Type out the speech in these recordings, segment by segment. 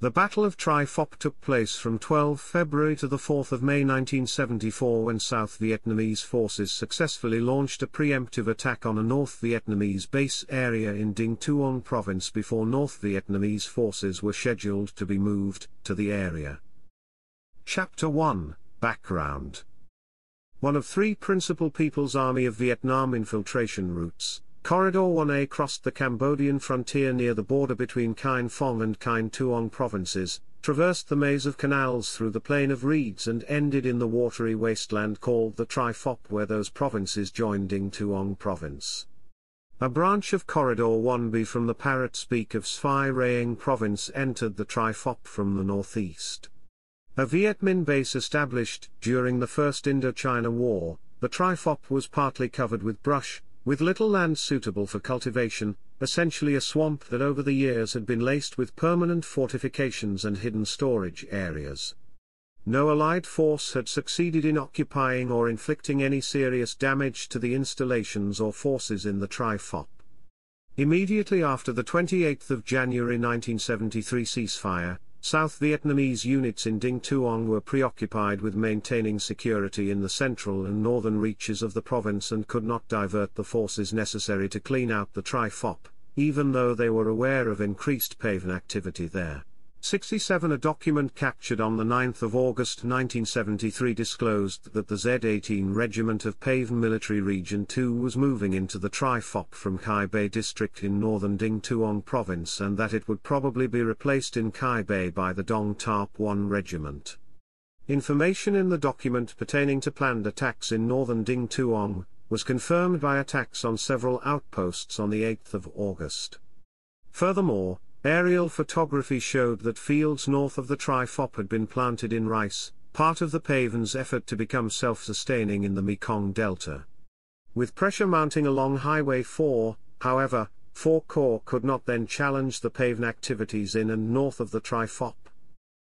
The Battle of Tri Phap took place from 12 February to 4 May 1974 when South Vietnamese forces successfully launched a preemptive attack on a North Vietnamese base area in Dinh Tuong province before North Vietnamese forces were scheduled to be moved to the area. Chapter 1 Background One of three principal People's Army of Vietnam infiltration routes, Corridor 1A crossed the Cambodian frontier near the border between Kien Phong and Kien Tuong provinces, traversed the maze of canals through the plain of reeds and ended in the watery wasteland called the Tri Phap where those provinces joined Dinh Tuong province. A branch of Corridor 1B from the Parrot's Beak of Svay Rieng province entered the Tri Phap from the northeast. A Viet Minh base established during the First Indochina War, the Tri Phap was partly covered with brush, with little land suitable for cultivation, essentially a swamp that over the years had been laced with permanent fortifications and hidden storage areas. No Allied force had succeeded in occupying or inflicting any serious damage to the installations or forces in the Tri Phap. Immediately after the 28th of January 1973 ceasefire, South Vietnamese units in Dinh Tuong were preoccupied with maintaining security in the central and northern reaches of the province and could not divert the forces necessary to clean out the Tri even though they were aware of increased PAVN activity there. 67 A document captured on 9 August 1973 disclosed that the Z-18 Regiment of PAVN Military Region 2 was moving into the Tri Phap from Cai Be district in northern Dinh Tuong province and that it would probably be replaced in Cai Be by the Dong Thap 1 Regiment. Information in the document pertaining to planned attacks in northern Dinh Tuong was confirmed by attacks on several outposts on 8 August. Furthermore, Aerial photography showed that fields north of the Tri Phap had been planted in rice, part of the PAVN's effort to become self-sustaining in the Mekong Delta. With pressure mounting along Highway 4, however, 4 Corps could not then challenge the PAVN activities in and north of the Tri Phap.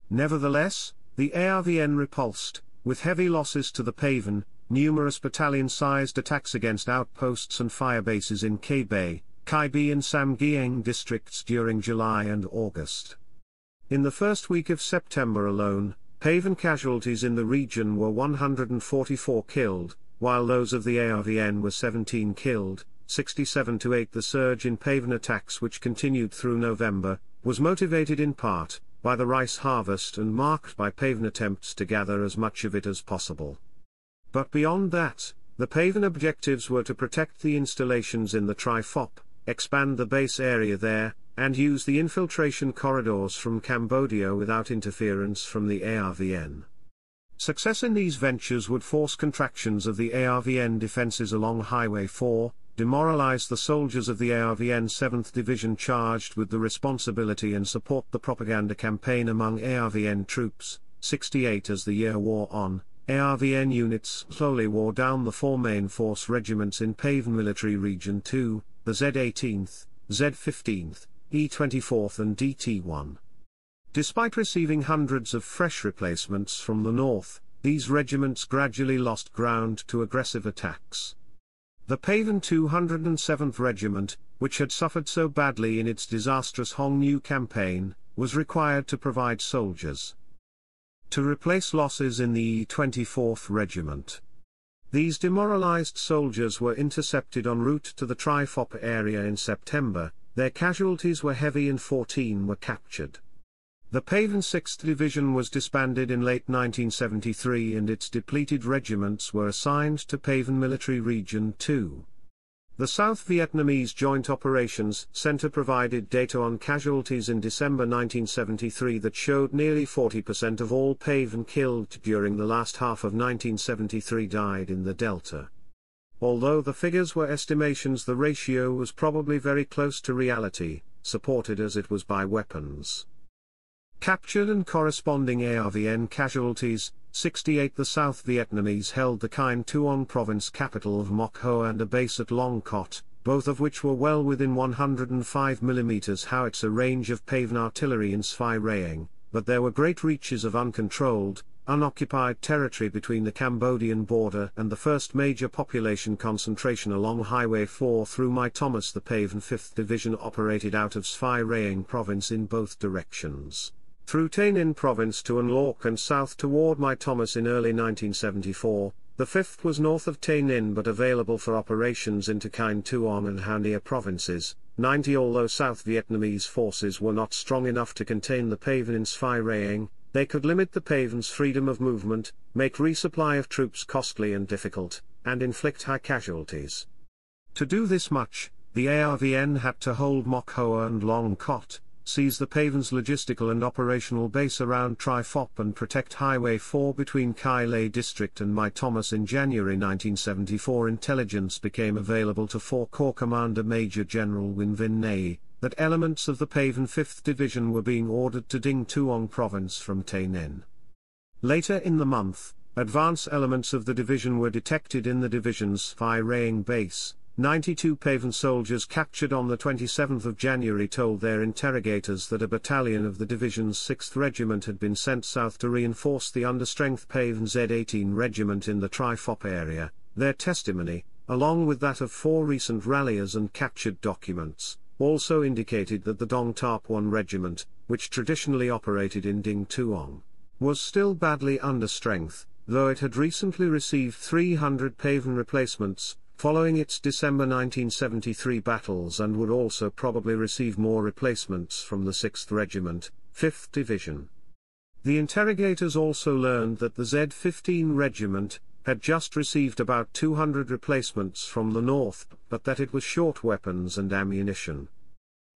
Nevertheless, the ARVN repulsed, with heavy losses to the PAVN, numerous battalion-sized attacks against outposts and firebases in K Bay, Kai Bi and Sam Gieng districts during July and August. In the first week of September alone, PAVN casualties in the region were 144 killed, while those of the ARVN were 17 killed, 67 to 8. The surge in PAVN attacks which continued through November, was motivated in part, by the rice harvest and marked by PAVN attempts to gather as much of it as possible. But beyond that, the PAVN objectives were to protect the installations in the Tri Phap, expand the base area there, and use the infiltration corridors from Cambodia without interference from the ARVN. Success in these ventures would force contractions of the ARVN defenses along Highway 4, demoralize the soldiers of the ARVN 7th Division charged with the responsibility and support the propaganda campaign among ARVN troops, 68 as the year wore on, ARVN units slowly wore down the four main force regiments in PAVN Military Region 2, the Z-18th, Z-15th, E-24th and DT-1. Despite receiving hundreds of fresh replacements from the north, these regiments gradually lost ground to aggressive attacks. The PAVN 207th Regiment, which had suffered so badly in its disastrous Hong Ngu campaign, was required to provide soldiers to replace losses in the E24th Regiment. These demoralized soldiers were intercepted en route to the Tri Phap area in September, their casualties were heavy and 14 were captured. The PAVN 6th Division was disbanded in late 1973 and its depleted regiments were assigned to PAVN Military Region 2. The South Vietnamese Joint Operations Center provided data on casualties in December 1973 that showed nearly 40% of all PAVN killed during the last half of 1973 died in the Delta. Although the figures were estimations the ratio was probably very close to reality, supported as it was by weapons. Captured and corresponding ARVN casualties, 68 The South Vietnamese held the Kien Tuong province capital of Moc Ho and a base at Long Cot, both of which were well within 105 mm howitzer range of PAVN artillery in Svay Rieng, but there were great reaches of uncontrolled, unoccupied territory between the Cambodian border and the first major population concentration along Highway 4 through My Thomas the PAVN 5th Division operated out of Svay Rieng province in both directions. Through Tay Ninh province to An Loc and south toward My Thomas in early 1974, the fifth was north of Tay Ninh but available for operations into Kien Tuong and Hua Nha provinces, 90 Although South Vietnamese forces were not strong enough to contain the PAVN in Svay Rieng, they could limit the PAVN's freedom of movement, make resupply of troops costly and difficult, and inflict high casualties. To do this much, the ARVN had to hold Moc Hoa and Long Cot, seize the PAVN's logistical and operational base around Tri Phap and protect Highway 4 between Cai Lay District and My Thomas in January 1974 intelligence became available to 4 Corps Commander Major General Nguyen Vinh Nghi, that elements of the PAVN 5th Division were being ordered to Dinh Tuong province from Tay Ninh. Later in the month, advance elements of the division were detected in the division's Phi Raying base, 92 PAVN soldiers captured on the 27th of January told their interrogators that a battalion of the division's 6th Regiment had been sent south to reinforce the understrength PAVN Z18 Regiment in the Tri Phap area. Their testimony, along with that of four recent ralliers and captured documents, also indicated that the Dong Thap 1 Regiment, which traditionally operated in Dinh Tuong, was still badly under strength, though it had recently received 300 PAVN replacements, following its December 1973 battles and would also probably receive more replacements from the 6th Regiment, 5th Division. The interrogators also learned that the Z-15 Regiment had just received about 200 replacements from the north, but that it was short weapons and ammunition.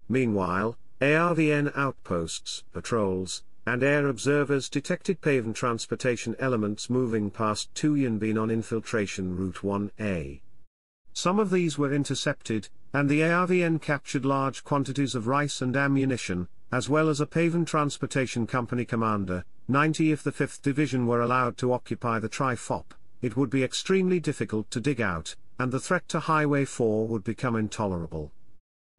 Meanwhile, ARVN outposts, patrols, and air observers detected PAVN transportation elements moving past Tuyen Binh on infiltration route 1A. Some of these were intercepted, and the ARVN captured large quantities of rice and ammunition, as well as a PAVN Transportation Company commander. 90 If the 5th Division were allowed to occupy the Tri Phap, it would be extremely difficult to dig out, and the threat to Highway 4 would become intolerable.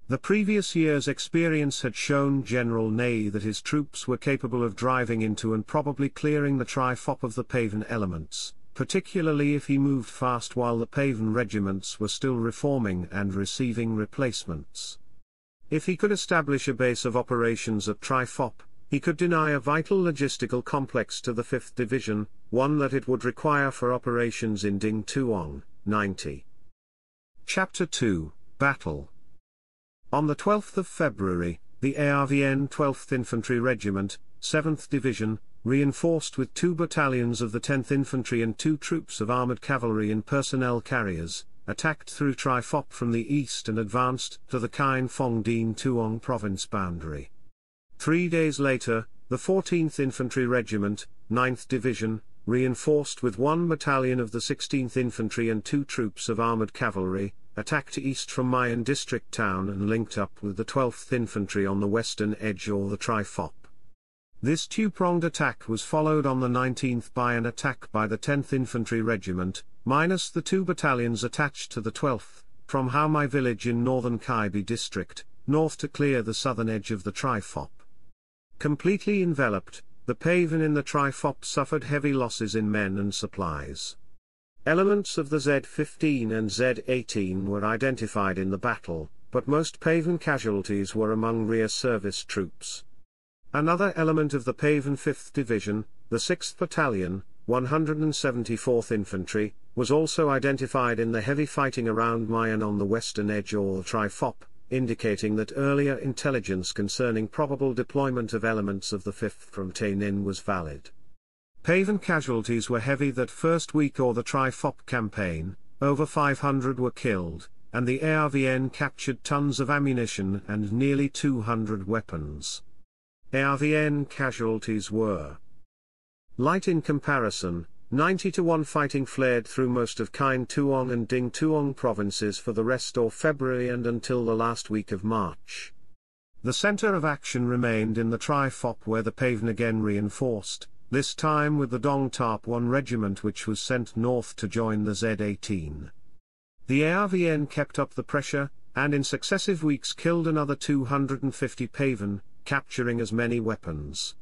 The previous year's experience had shown General Nghi that his troops were capable of driving into and probably clearing the Tri Phap of the PAVN elements particularly if he moved fast while the PAVN regiments were still reforming and receiving replacements. If he could establish a base of operations at Tri Phap, he could deny a vital logistical complex to the 5th Division, one that it would require for operations in Dinh Tuong, 90. Chapter 2 Battle On the 12th of February, the ARVN 12th Infantry Regiment, 7th Division, reinforced with two battalions of the 10th Infantry and two troops of armored cavalry in personnel carriers, attacked through Tri Phap from the east and advanced to the Kien Phong Dinh Tuong province boundary. Three days later, the 14th Infantry Regiment, 9th Division, reinforced with one battalion of the 16th Infantry and two troops of armored cavalry, attacked east from My An district town and linked up with the 12th Infantry on the western edge or the Tri Phap. This two-pronged attack was followed on the 19th by an attack by the 10th Infantry Regiment, minus the two battalions attached to the 12th, from Hau Mai village in northern Kai Bi district, north to clear the southern edge of the Tri Phap. Completely enveloped, the PAVN in the Tri Phap suffered heavy losses in men and supplies. Elements of the Z-15 and Z-18 were identified in the battle, but most PAVN casualties were among rear service troops. Another element of the PAVN 5th Division, the 6th Battalion, 174th Infantry, was also identified in the heavy fighting around My An on the western edge or the Tri Phap, indicating that earlier intelligence concerning probable deployment of elements of the 5th from Tay Ninh was valid. PAVN casualties were heavy that first week or the Tri Phap campaign, over 500 were killed, and the ARVN captured tons of ammunition and nearly 200 weapons. ARVN casualties were light in comparison, 90 to 1 fighting flared through most of Kien Tuong and Dinh Tuong provinces for the rest of February and until the last week of March. The center of action remained in the Tri Phap where the PAVN again reinforced, this time with the Dong Thap 1 regiment which was sent north to join the Z-18. The ARVN kept up the pressure, and in successive weeks killed another 250 PAVN, capturing as many weapons.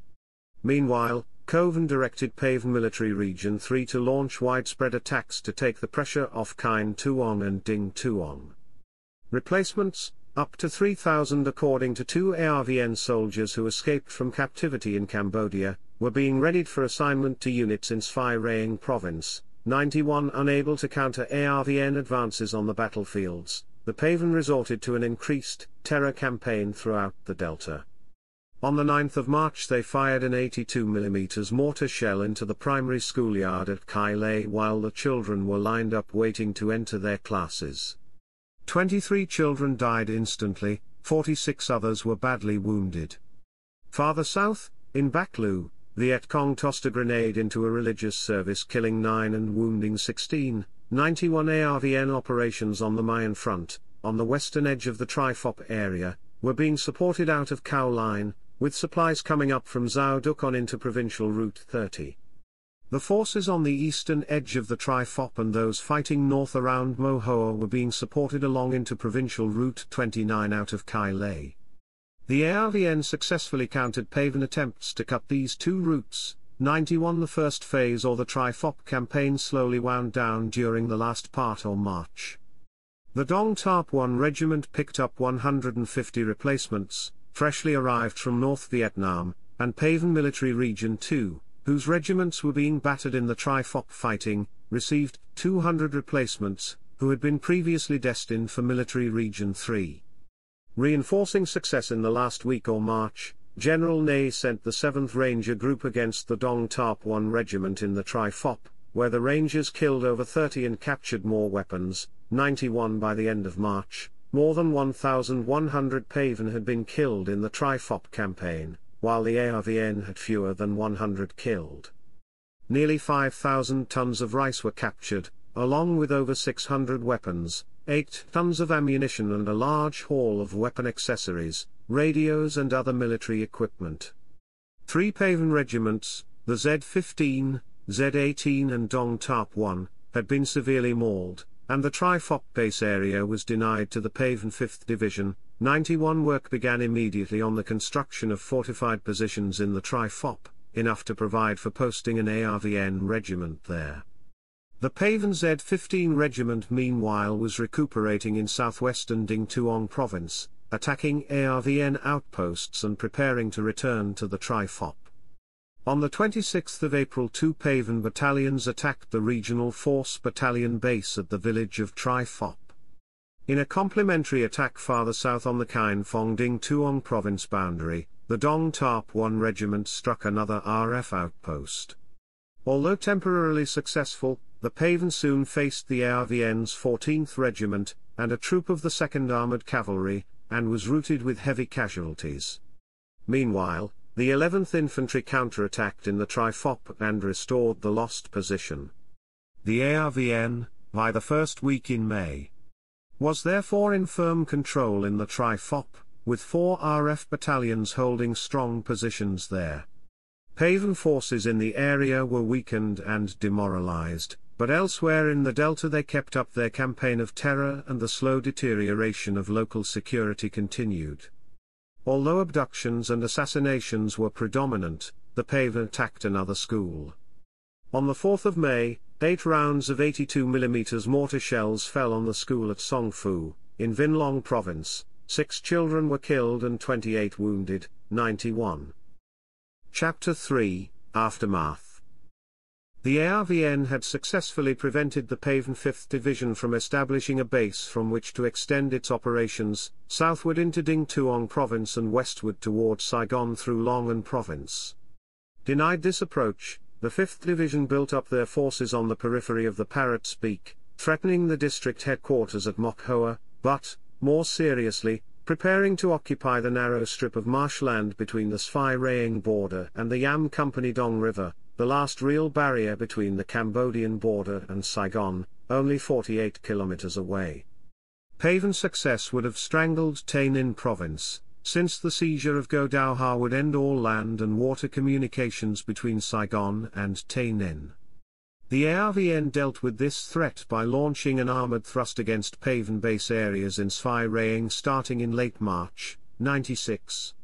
Meanwhile, COSVN directed PAVN Military Region 3 to launch widespread attacks to take the pressure off Kien Tuong and Dinh Tuong. Replacements, up to 3,000 according to two ARVN soldiers who escaped from captivity in Cambodia, were being readied for assignment to units in Svay Rieng province, 91 unable to counter ARVN advances on the battlefields, the PAVN resorted to an increased terror campaign throughout the Delta. On the 9th of March they fired an 82mm mortar shell into the primary schoolyard at Cai Lay while the children were lined up waiting to enter their classes. 23 children died instantly, 46 others were badly wounded. Farther south, in Bac Lieu, the Viet Cong tossed a grenade into a religious service killing 9 and wounding 16, 91 ARVN operations on the My An front, on the western edge of the Tri-Phap area, were being supported out of Cao Lanh, with supplies coming up from Giao Duc on into Provincial Route 30. The forces on the eastern edge of the Tri-Phap and those fighting north around Moc Hoa were being supported along into Provincial Route 29 out of Cai Lay. The ARVN successfully countered PAVN attempts to cut these two routes, 91 the first phase or the Tri-Phap campaign slowly wound down during the last part or March. The Dong Thap 1 regiment picked up 150 replacements, freshly arrived from North Vietnam, and PAVN Military Region 2, whose regiments were being battered in the Tri-Phap fighting, received 200 replacements, who had been previously destined for Military Region 3. Reinforcing success in the last week or March, General Nghi sent the 7th Ranger Group against the Dong Thap 1 Regiment in the Tri-Phap, where the Rangers killed over 30 and captured more weapons, 91 by the end of March, more than 1,100 PAVN had been killed in the Tri-Phap campaign while the ARVN had fewer than 100 killed. Nearly 5,000 tons of rice were captured, along with over 600 weapons, 8 tons of ammunition and a large haul of weapon accessories, radios and other military equipment. Three PAVN regiments, the Z-15, Z-18 and Dong Thap 1, had been severely mauled, and the Tri-Phap base area was denied to the PAVN 5th Division, 91 work began immediately on the construction of fortified positions in the Tri-Phap, enough to provide for posting an ARVN regiment there. The PAVN Z-15 regiment meanwhile was recuperating in southwestern Dinh Tuong province, attacking ARVN outposts and preparing to return to the Tri-Phop. On the 26th of April two PAVN battalions attacked the Regional Force Battalion base at the village of Tri-Phap. In a complementary attack farther south on the Kien Phong Dinh Tuong province boundary, the Dong Thap 1 regiment struck another RF outpost. Although temporarily successful, the PAVN soon faced the ARVN's 14th Regiment, and a troop of the 2nd Armoured Cavalry, and was routed with heavy casualties. Meanwhile, the 11th Infantry counterattacked in the Tri-Phap and restored the lost position. The ARVN, by the first week in May, was therefore in firm control in the Tri-Phap, with four RF battalions holding strong positions there. PAVN forces in the area were weakened and demoralized, but elsewhere in the Delta they kept up their campaign of terror and the slow deterioration of local security continued. Although abductions and assassinations were predominant, the PAVN attacked another school. On the 4th of May, Eight rounds of 82mm mortar shells fell on the school at Song Phu, in Vinh Long province, six children were killed and 28 wounded, 91. Chapter 3 Aftermath The ARVN had successfully prevented the PAVN 5th Division from establishing a base from which to extend its operations, southward into Dinh Tuong province and westward toward Saigon through Long An province. Denied this approach, the 5th Division built up their forces on the periphery of the Parrot's Beak, threatening the district headquarters at Moc Hoa, but, more seriously, preparing to occupy the narrow strip of marshland between the Svay Rieng border and the Yam Company Dong River, the last real barrier between the Cambodian border and Saigon, only 48 kilometers away. PAVN success would have strangled Tay province, since the seizure of Go Dau would end all land and water communications between Saigon and Tay The ARVN dealt with this threat by launching an armored thrust against PAVN base areas in Svay Rieng starting in late March, 96.